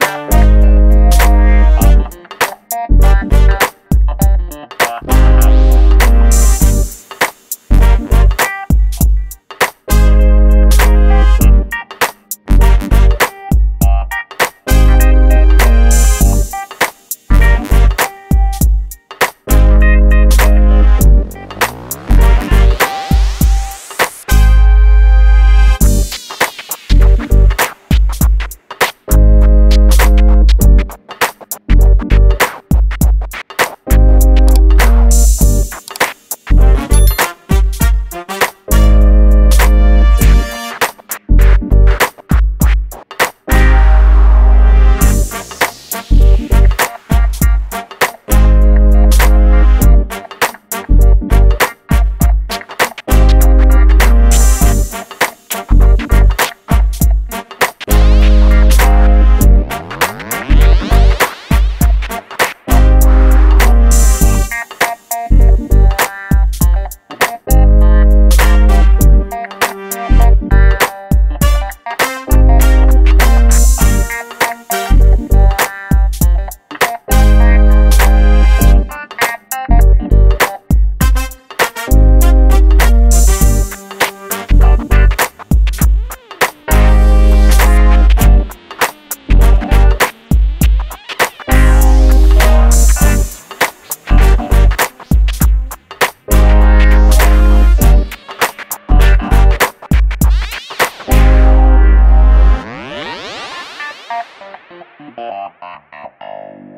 Bye. Thank you.